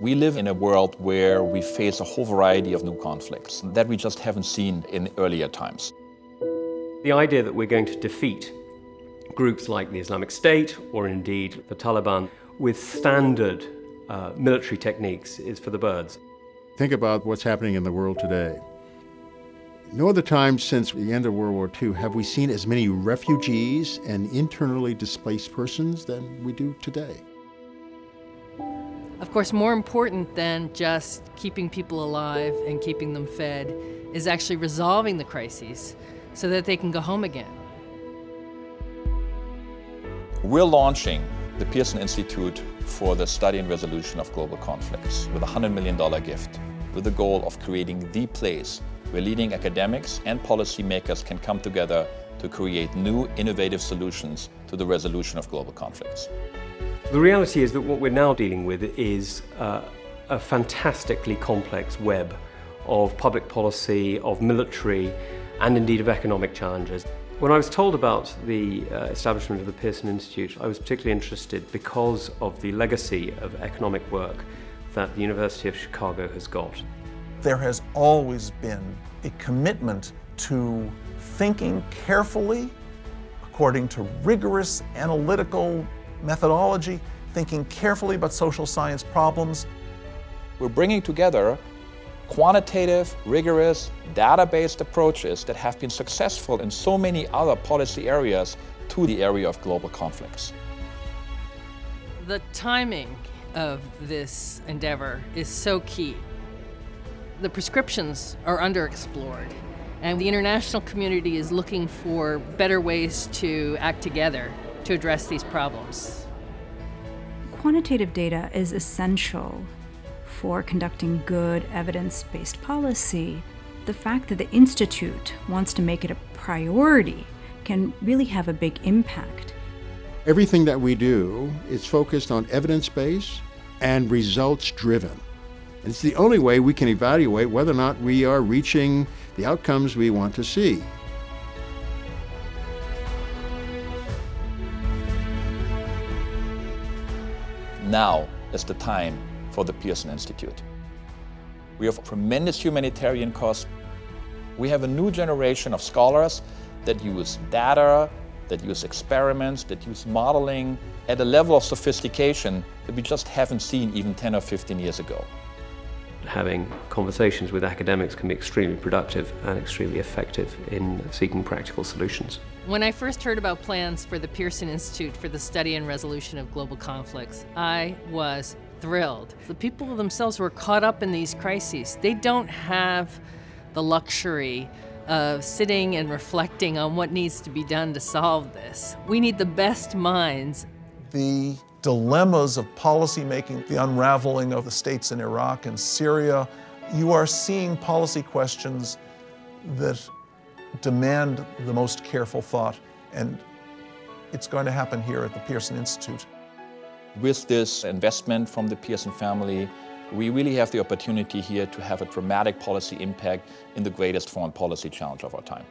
We live in a world where we face a whole variety of new conflicts that we just haven't seen in earlier times. The idea that we're going to defeat groups like the Islamic State or indeed the Taliban with standard uh, military techniques is for the birds. Think about what's happening in the world today. No other time since the end of World War II have we seen as many refugees and internally displaced persons than we do today. Of course, more important than just keeping people alive and keeping them fed is actually resolving the crises so that they can go home again. We're launching the Pearson Institute for the Study and Resolution of Global Conflicts with a $100 million gift with the goal of creating the place where leading academics and policymakers can come together to create new innovative solutions to the resolution of global conflicts. The reality is that what we're now dealing with is uh, a fantastically complex web of public policy, of military, and indeed of economic challenges. When I was told about the uh, establishment of the Pearson Institute, I was particularly interested because of the legacy of economic work that the University of Chicago has got. There has always been a commitment to thinking carefully according to rigorous analytical methodology, thinking carefully about social science problems. We're bringing together quantitative, rigorous, data-based approaches that have been successful in so many other policy areas to the area of global conflicts. The timing of this endeavor is so key. The prescriptions are underexplored, and the international community is looking for better ways to act together to address these problems. Quantitative data is essential for conducting good evidence based policy. The fact that the Institute wants to make it a priority can really have a big impact. Everything that we do is focused on evidence based and results driven. It's the only way we can evaluate whether or not we are reaching the outcomes we want to see. Now is the time for the Pearson Institute. We have tremendous humanitarian costs. We have a new generation of scholars that use data, that use experiments, that use modeling at a level of sophistication that we just haven't seen even 10 or 15 years ago. Having conversations with academics can be extremely productive and extremely effective in seeking practical solutions. When I first heard about plans for the Pearson Institute for the Study and Resolution of Global Conflicts, I was thrilled. The people themselves who are caught up in these crises, they don't have the luxury of sitting and reflecting on what needs to be done to solve this. We need the best minds. The dilemmas of policymaking, the unraveling of the states in Iraq and Syria, you are seeing policy questions that demand the most careful thought, and it's going to happen here at the Pearson Institute. With this investment from the Pearson family, we really have the opportunity here to have a dramatic policy impact in the greatest foreign policy challenge of our time.